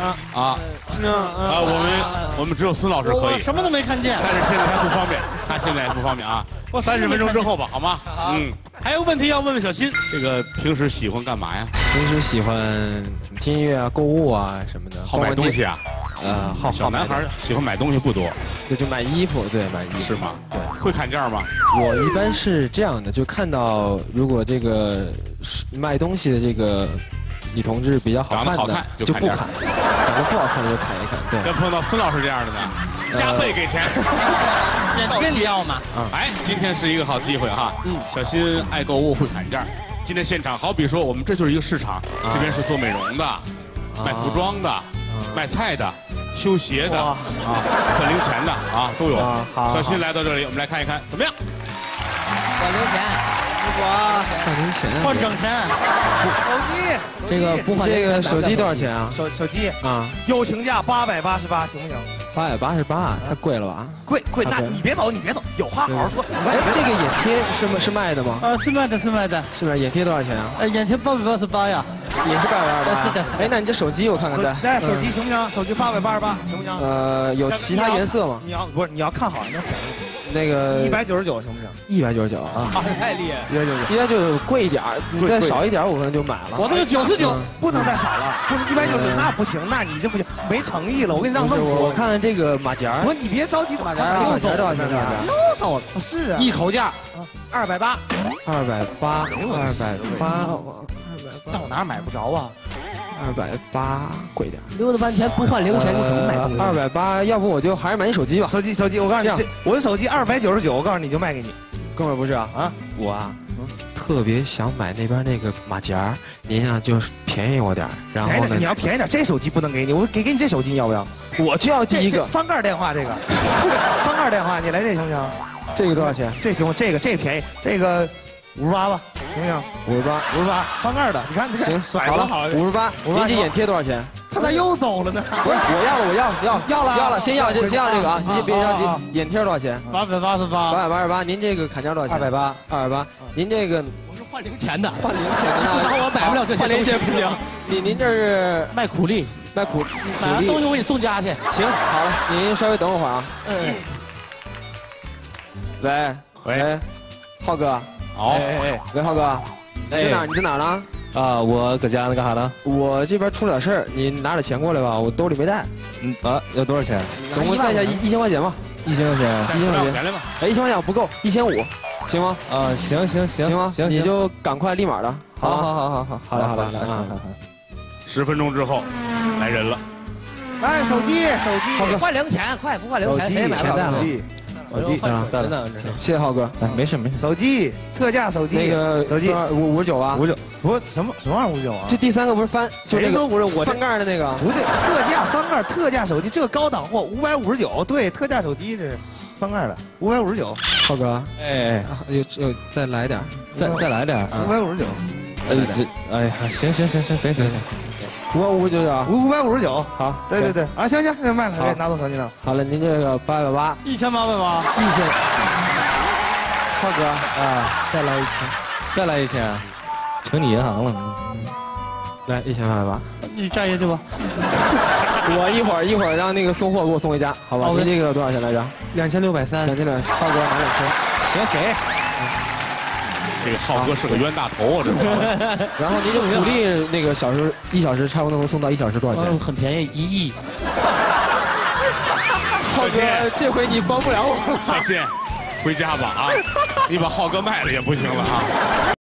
啊啊啊！我们我们只有孙老师可以，什么都没看见。但是现在他不方便，他现在不方便啊。我三十分钟之后吧，好吗？嗯。还有问题要问问小新，这个平时喜欢干嘛呀？平时喜欢什么听音乐啊、购物啊什么的。好买东西啊？呃，好。小男孩喜欢买东西不多，就就买衣服，对，买衣服是吗？对。会砍价吗？我一般是这样的，就看到如果这个卖东西的这个女同志比较好看的，就不砍；长得不好看的就砍一砍。对。要碰到孙老师这样的呢，加倍给钱。跟你要吗？哎，今天是一个好机会哈。嗯。小新爱购物会砍价。今天现场好比说，我们这就是一个市场，这边是做美容的，卖服装的，卖菜的。修鞋的啊，换零钱的啊，都有。小新来到这里，我们来看一看，怎么样？换零钱，不管换零钱，换整钱。手机，这个不换这个手机多少钱啊？手手机啊，友情价八百八十八，行不行？八百八十八，太贵了吧？贵贵，那你别走，你别走，有话好好说。哎，这个眼贴是是卖的吗？啊，是卖的，是卖的。是吗？眼贴多少钱啊？呃，眼贴八百八十八呀。也是八百八十八。是的。哎，那你这手机我看看再。哎，手机行不行？手机八百八十八，行不行？呃，有其他颜色吗？你要不是你要看好那便宜。那个一百九十九行不行？一百九十九啊，太厉害！一百九十九，一百九十九贵一点你再少一点我可能就买了。我这个九十九不能再少了，不能一百九十九那不行，那你这不行，没诚意了。我给你让那么多。我看看这个马甲。不，你别着急，马甲马甲多少钱？又走了，是啊，一口价二百八，二百八，二百八，二百八，到哪买不着啊？二百八贵点，溜达半天不换零钱，你怎么买？二百八，要不我就还是买你手机吧。手机，手机，我告诉你，这我的手机二百九十九，我告诉你就卖给你。哥们儿不是啊，啊，我啊，特别想买那边那个马甲，您啊就是便宜我点然后呢，你要便宜点，这手机不能给你，我给给你这手机，你要不要？我就要这一个翻盖电话，这个 翻盖电话，你来这行不行？这个多少钱？这行，这个这便宜，这个。五十八吧，行不行？五十八，五十八，翻盖的，你看，你看，行，好，五十八。您这眼贴多少钱？他咋又走了呢？不是，我要了，我要要要了，要了，先要先先要这个啊，先别着急。眼贴多少钱？八百八十八，八百八十八。您这个砍价多少钱？二百八，二百八。您这个我是换零钱的，换零钱的，不然我买不了这些。换零钱不行。您您这是卖苦力，卖苦，买完东西我给你送家去。行，好了，您稍微等我会儿啊。嗯。喂喂，浩哥。好，哎哎，喂，浩哥，你在哪？你在哪呢？啊，我搁家呢，干啥呢？我这边出了点事儿，你拿点钱过来吧，我兜里没带。嗯啊，要多少钱？总共带下一一千块钱吧。一千块钱，一千块钱。哎，一千块钱不够，一千五，行吗？啊，行行行，行吗？行，你就赶快立马的。好好好好好，好嘞好嘞，嗯，十分钟之后，来人了。哎，手机手机，换零钱，快不换零钱，谁也买不了。手机啊，真的，谢谢浩哥，哎，没事没事。手机特价手机，那个手机五五十九啊，五九，不什么什么玩意儿五十九啊？这第三个不是翻，谁说不是我翻盖的那个？不对，特价翻盖特价手机，这高档货五百五十九，对，特价手机这是翻盖的，五百五十九。浩哥，哎，又又再来点，再再来点，五百五十九。哎这，哎呀，行行行行，别别别。五百五十九啊，五五百五十九，好，对对对，啊行行，那卖了，好，拿走手机了。好了，您这个八百八，一千八百八，一千。浩哥啊，再来一千，再来一千，成你银行了。来一千八百八，你站下去吧。我一会儿一会儿让那个送货给我送回家，好吧？您这个多少钱来着？两千六百三，两千六。浩哥拿两千，行给。这个浩哥是个冤大头啊，这个。然后您就鼓励那个小时一小时差不多能送到一小时多少钱？很便宜，一亿。浩哥，这回你帮不了我了。小谢，回家吧啊！你把浩哥卖了也不行了啊。